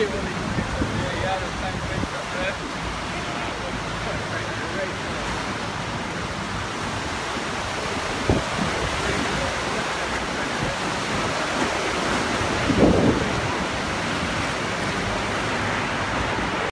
stable नहीं है यार